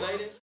ladies.